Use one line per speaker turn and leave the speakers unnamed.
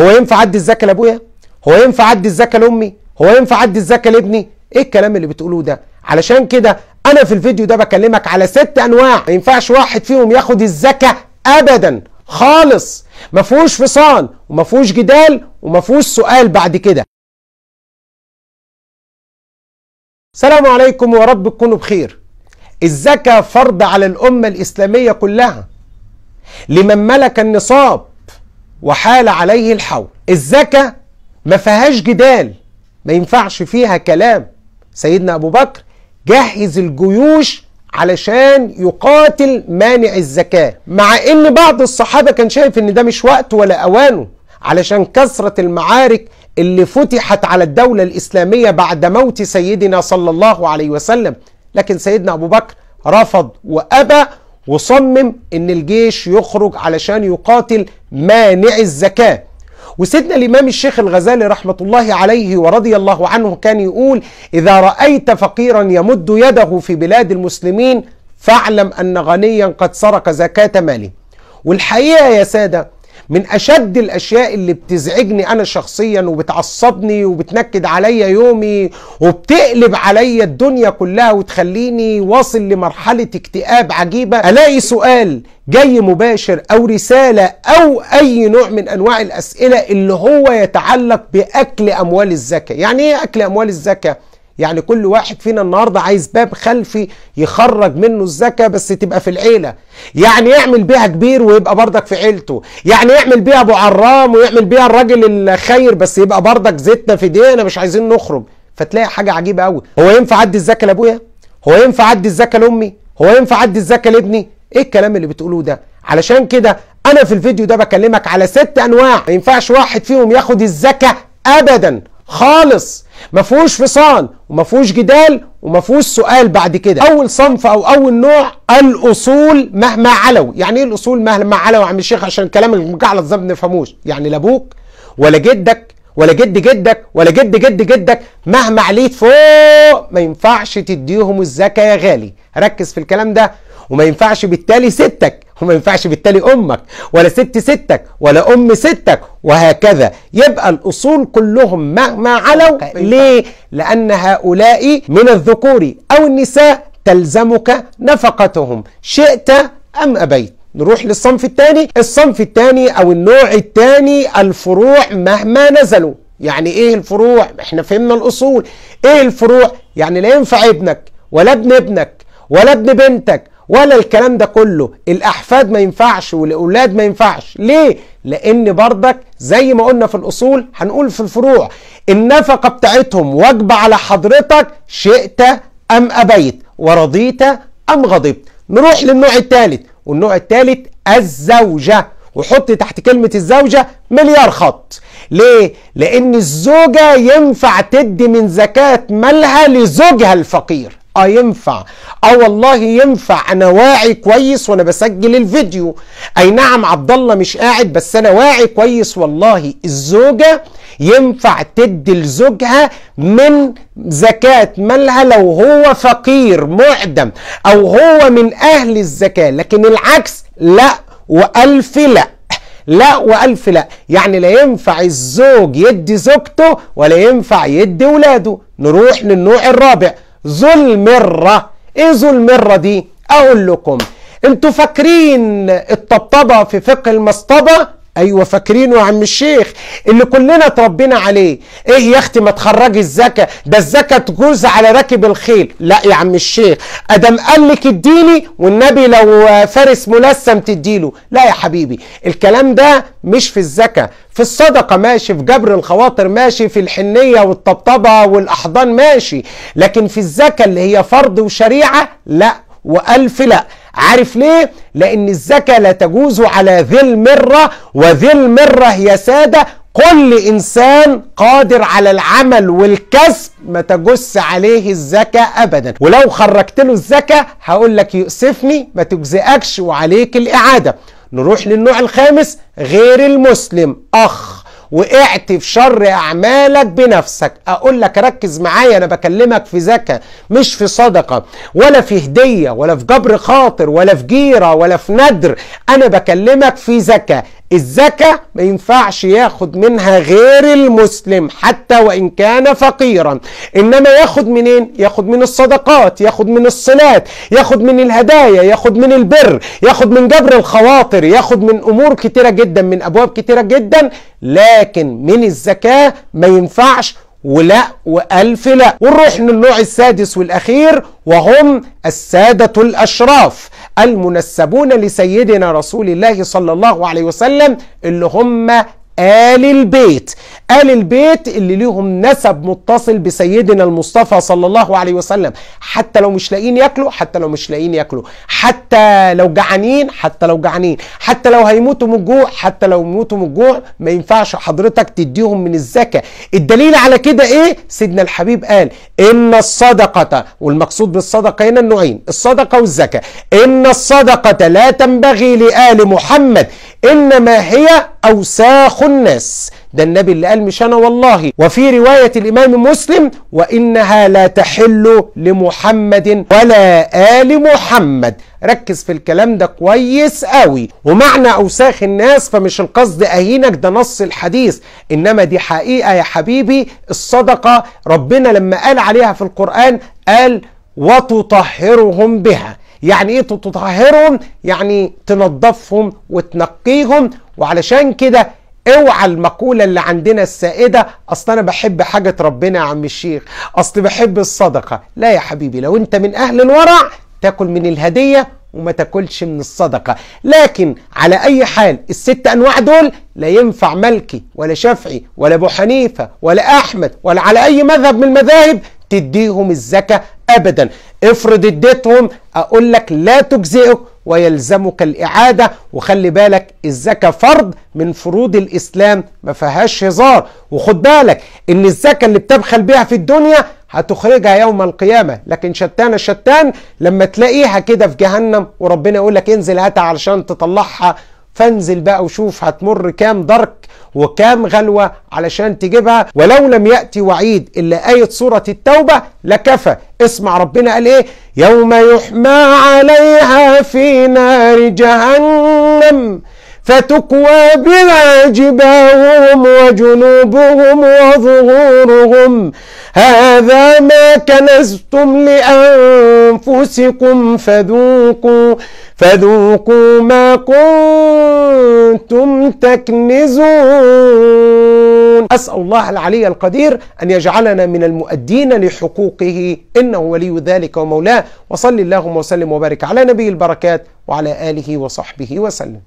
هو ينفع ادي الزكاة لأبويا؟ هو ينفع ادي الزكاة لأمي؟ هو ينفع ادي الزكاة لابني؟ إيه الكلام اللي بتقولوه ده؟ علشان كده أنا في الفيديو ده بكلمك على ست أنواع ما ينفعش واحد فيهم ياخد الزكاة ابدا خالص. ما فيهوش فصال وما فيهوش جدال وما فيهوش سؤال بعد كده. السلام عليكم ورب تكونوا بخير. الزكاة فرض على الأمة الإسلامية كلها. لمن ملك النصاب وحال عليه الحول. الزكاة ما فيهاش جدال ما ينفعش فيها كلام. سيدنا أبو بكر جهز الجيوش علشان يقاتل مانع الزكاة مع إن بعض الصحابة كان شايف إن ده مش وقت ولا أوانه علشان كثرة المعارك اللي فتحت على الدولة الإسلامية بعد موت سيدنا صلى الله عليه وسلم. لكن سيدنا أبو بكر رفض وأبى وصمم إن الجيش يخرج علشان يقاتل مانع الزكاة. وسيدنا الإمام الشيخ الغزالي رحمة الله عليه ورضي الله عنه كان يقول إذا رأيت فقيرا يمد يده في بلاد المسلمين فاعلم أن غنيا قد سرق زكاة ماله. والحقيقة يا سادة من أشد الأشياء اللي بتزعجني أنا شخصيا وبتعصبني وبتنكد عليا يومي وبتقلب عليا الدنيا كلها وتخليني واصل لمرحلة اكتئاب عجيبة ألاقي سؤال جاي مباشر أو رسالة أو أي نوع من أنواع الأسئلة اللي هو يتعلق بأكل أموال الزكاة. يعني إيه أكل أموال الزكاة؟ يعني كل واحد فينا النهارده عايز باب خلفي يخرج منه الزكاة بس تبقى في العيلة. يعني يعمل بيها كبير ويبقى بردك في عيلته. يعني يعمل بيها أبو عرام ويعمل بيها الراجل الخير بس يبقى بردك زيتنا في ايدينا مش عايزين نخرج. فتلاقي حاجة عجيبة قوي هو ينفع أدي الزكاة لأبويا؟ هو ينفع أدي الزكاة لأمي؟ هو ينفع أدي الزكاة لابني؟ إيه الكلام اللي بتقولوه ده؟ علشان كده أنا في الفيديو ده بكلمك على ست أنواع. ما ينفعش واحد فيهم ياخد الزكاة ابدا. خالص ما فيهوش فصال وما فيهوش جدال وما فيهوش سؤال بعد كده. أول صنف أو أول نوع الأصول مهما علوا. يعني إيه الأصول مهما علوا يا عم الشيخ؟ عشان الكلام المجعلص ده ما بنفهموش يعني لا أبوك ولا جدك ولا جد جدك ولا جد جد جدك مهما عليت فوق ما ينفعش تديهم الزكاة يا غالي. ركز في الكلام ده. وما ينفعش بالتالي ستك وما ينفعش بالتالي أمك ولا ست ستك ولا أم ستك وهكذا. يبقى الأصول كلهم مهما علوا ليه؟ لأن هؤلاء من الذكور أو النساء تلزمك نفقتهم شئت أم أبيت. نروح للصنف الثاني. الصنف الثاني أو النوع الثاني الفروع مهما نزلوا. يعني إيه الفروع؟ إحنا فهمنا الأصول. إيه الفروع؟ يعني لا ينفع ابنك ولا ابن ابنك ولا ابن بنتك ولا الكلام ده كله. الأحفاد ما ينفعش والأولاد ما ينفعش. ليه؟ لأن بردك زي ما قلنا في الأصول هنقول في الفروع النفقة بتاعتهم واجبة على حضرتك شئت أم أبيت ورضيت أم غضبت. نروح للنوع الثالث والنوع الثالث الزوجة. وحط تحت كلمة الزوجة مليار خط. ليه؟ لأن الزوجة ينفع تدي من زكاة مالها لزوجها الفقير. آه ينفع. آه والله ينفع أنا واعي كويس وأنا بسجل الفيديو. أي نعم عبد الله مش قاعد بس أنا واعي كويس والله. الزوجة ينفع تدي لزوجها من زكاة مالها لو هو فقير معدم أو هو من أهل الزكاة. لكن العكس لا وألف لا. لا وألف لا. يعني لا ينفع الزوج يدي زوجته ولا ينفع يدي ولاده نروح للنوع الرابع. ذو المرة. إيه ذو المرة دي؟ أقول لكم أنتوا فاكرين الطبطبة في فقه المصطبة؟ أيوه فاكرينه يا عم الشيخ. اللي كلنا اتربينا عليه. إيه يا أختي ما تخرجي الزكاة؟ ده الزكاة تجوز على راكب الخيل. لا يا عم الشيخ أدم قال لك اديني والنبي لو فارس ملثم تديله. لا يا حبيبي الكلام ده مش في الزكاة. في الصدقة ماشي في جبر الخواطر ماشي في الحنية والطبطبة والأحضان ماشي. لكن في الزكاة اللي هي فرض وشريعة لا وألف لا. عارف ليه؟ لأن الزكاة لا تجوز على ذي المرة وذي المرة يا سادة. كل إنسان قادر على العمل والكسب ما تجس عليه الزكاة أبدا. ولو خرجت له الزكاة هقول لك يؤسفني ما تجزئكش وعليك الإعادة. نروح للنوع الخامس غير المسلم أخ. وقعت في شر أعمالك بنفسك. أقول لك ركز معايا أنا بكلمك في زكاه مش في صدقة ولا في هدية ولا في جبر خاطر ولا في جيرة ولا في ندر أنا بكلمك في زكاه الزكاة ما ينفعش ياخد منها غير المسلم حتى وإن كان فقيرا إنما ياخد منين؟ ياخد من الصدقات ياخد من الصلات ياخد من الهدايا ياخد من البر ياخد من جبر الخواطر ياخد من أمور كتيرة جدا من أبواب كتيرة جدا لكن من الزكاة ما ينفعش ولا وألف لا. ونروح للنوع السادس والأخير وهم السادة الأشراف المنسبون لسيدنا رسول الله صلى الله عليه وسلم اللي هم آل البيت. آل البيت اللي ليهم نسب متصل بسيدنا المصطفى صلى الله عليه وسلم. حتى لو مش لاقيين ياكلوا حتى لو مش لاقيين ياكلوا. حتى لو جعانين حتى لو جعانين. حتى لو هيموتوا من الجوع حتى لو يموتوا من الجوع ما ينفعش حضرتك تديهم من الزكاة. الدليل على كده إيه؟ سيدنا الحبيب قال إن الصدقة والمقصود بالصدقة هنا النوعين الصدقة والزكاة. إن الصدقة لا تنبغي لآل محمد إنما هي أوساخ الناس. ده النبي اللي قال مش أنا والله. وفي رواية الإمام مسلم وإنها لا تحل لمحمد ولا آل محمد. ركز في الكلام ده كويس قوي. ومعنى أوساخ الناس فمش القصد أهينك ده نص الحديث. إنما دي حقيقة يا حبيبي الصدقة ربنا لما قال عليها في القرآن قال وتطهرهم بها. يعني إيه تطهرهم؟ يعني تنظفهم وتنقيهم. وعلشان كده اوعى المقولة اللي عندنا السائدة أصل أنا بحب حاجة ربنا يا عم الشيخ. أصل بحب الصدقة. لا يا حبيبي لو أنت من أهل الورع تاكل من الهدية وما تاكلش من الصدقة. لكن على أي حال الست أنواع دول لا ينفع ملكي ولا شافعي ولا أبو حنيفة ولا أحمد ولا على أي مذهب من المذاهب تديهم الزكاة ابدا. افرض اديتهم أقول لك لا تجزئك ويلزمك الإعادة. وخلي بالك الزكاة فرض من فروض الإسلام ما فيهاش هزار. وخد بالك إن الزكاة اللي بتبخل بيها في الدنيا هتخرجها يوم القيامة. لكن شتان شتان لما تلاقيها كده في جهنم وربنا يقول لك انزل هاتها علشان تطلعها فانزل بقى وشوف هتمر كام درك وكام غلوة علشان تجيبها. ولو لم يأتي وعيد إلا آية سورة التوبة لكفى. اسمع ربنا قال إيه؟ يوم يحمى عليها في نار جهنم. فتكوى بها جباههم وجنوبهم وظهورهم. هذا ما كنزتم لأنفسكم فذوقوا فذوقوا ما كنتم تكنزون. أسأل الله العلي القدير أن يجعلنا من المؤدين لحقوقه إنه ولي ذلك ومولاه. وصل اللهم وسلم وبارك على نبي البركات وعلى آله وصحبه وسلم.